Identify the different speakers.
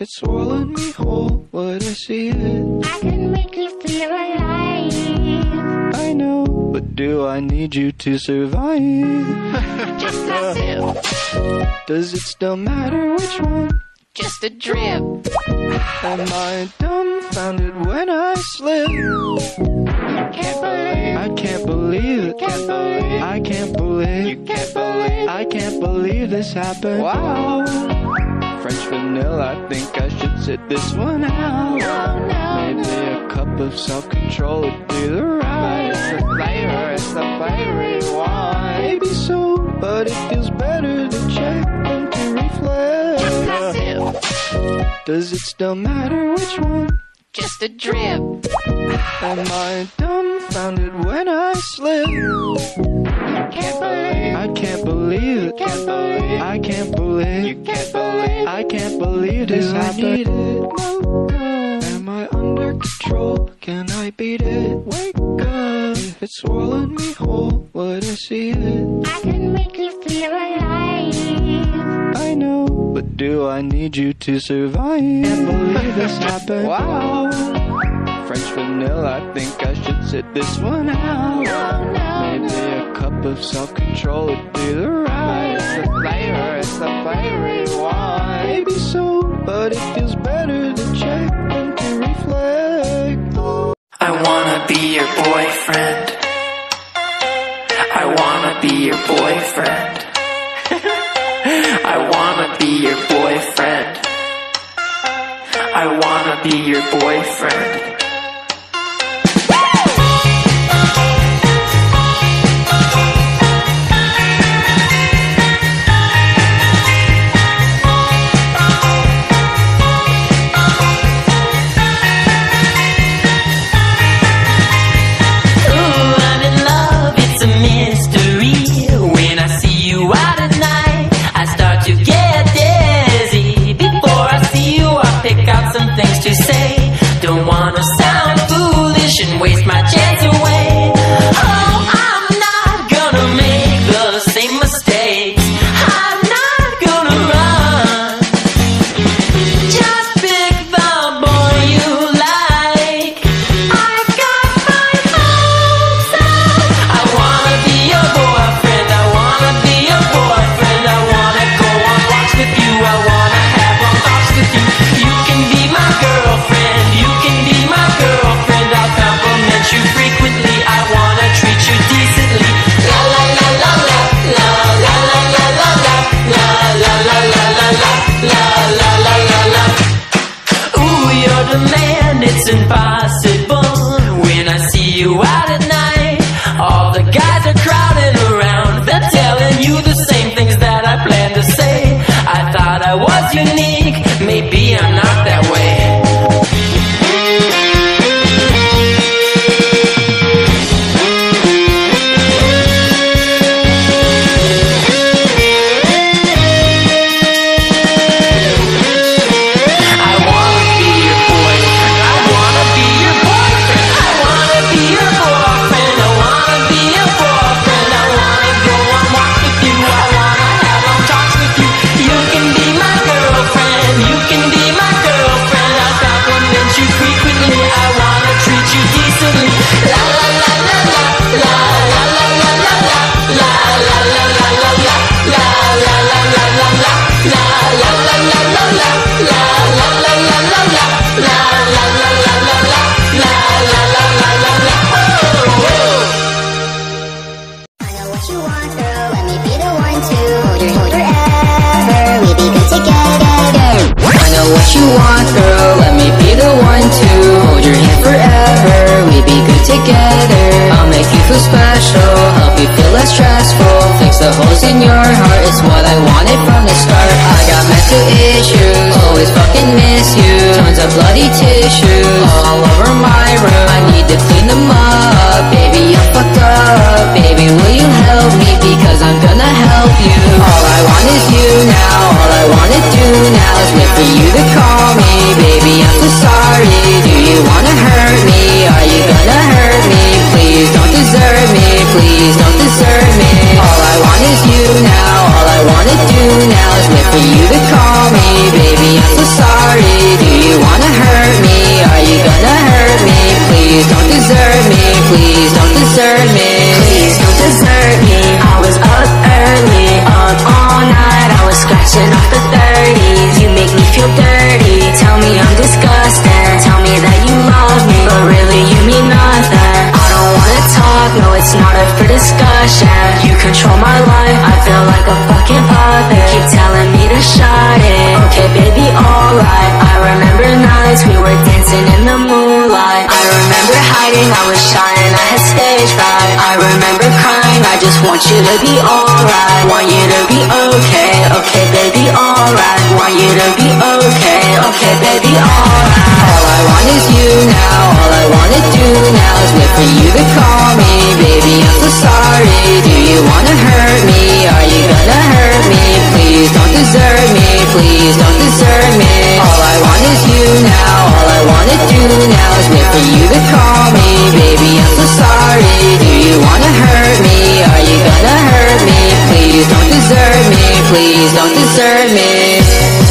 Speaker 1: If it swallowed me whole, would I see it?
Speaker 2: I can make you feel alive.
Speaker 1: I know, but do I need you to survive? Just a
Speaker 3: sip,
Speaker 1: Does it still matter which one?
Speaker 3: just a drip.
Speaker 1: Am I dumbfounded when I slip? Can't
Speaker 2: believe,
Speaker 1: I can't believe it. can't believe, I can't believe. you can't believe. I can't believe this happened.
Speaker 4: Wow.
Speaker 1: French vanilla, I think I should sit this one out. No, no, Maybe a cup of self-control would be the right. It's
Speaker 4: the flavor, it's the you want.
Speaker 1: Maybe so, but it feels better to check than to reflect. Just a
Speaker 3: sip,
Speaker 1: Does it still matter which one?
Speaker 3: just a drip. Am
Speaker 1: I dumbfounded when I slip?
Speaker 2: Can't believe,
Speaker 1: I can't believe it. can't believe, I can't believe. you can't believe. I can't believe this happened. Am I under control? Can I beat it? Wake up! If it swallowed me whole, would I see it?
Speaker 2: I can make you feel alive.
Speaker 1: I know, but do I need you to survive? Can't believe this happened. Wow! French vanilla, I think I should sit this one out. No, no, Maybe a cup of self-control would be the right. It's the
Speaker 4: flavor, it's the flavor you
Speaker 1: want. Maybe so, but it feels better to check than to reflect.
Speaker 5: I wanna be your boyfriend. I wanna be your boyfriend. I wanna be your boyfriend. I wanna be your boyfriend.
Speaker 6: What you want, girl. Let me be the one to hold your hand forever. We be good together. I'll make you feel special, help you feel less stressful. Fix the holes in your heart, it's what I wanted
Speaker 5: from the start. I got mental issues,
Speaker 6: always fucking miss you. Tons of bloody tissues all over my room. I need to clean them up, baby. I'm fucked up, baby. Will you help me? Because I'm gonna help you. Please don't desert me. All I want is you now. All I wanna do now is wait for you to call me, baby. I'm so sorry. Do you wanna hurt me? Are you gonna hurt me? Please don't desert me. Please don't desert me. Please don't desert me. I was up early, up all night. I was scratching off the 30s. You make me feel dirty. Discussion. You control my life, I feel like a fucking puppet. Keep telling me to shut it. Okay, baby, alright. I remember nights we were dancing in the moonlight. I remember hiding, I was shy and I had stage fright. I remember crying, I just want you to be alright. Want you to be okay, okay, baby, alright. Want you to be okay, okay, baby, alright want is you now. All I wanna do now is wait for you to call me. Baby, I'm so sorry. Do you wanna hurt me? Are you gonna hurt me? Please don't desert me. Please don't desert me. All I want is you now. All I wanna do now is wait for you to call me. Baby, I'm so sorry. Do you wanna hurt me? Are you gonna hurt me? Please don't desert me. Please don't desert me.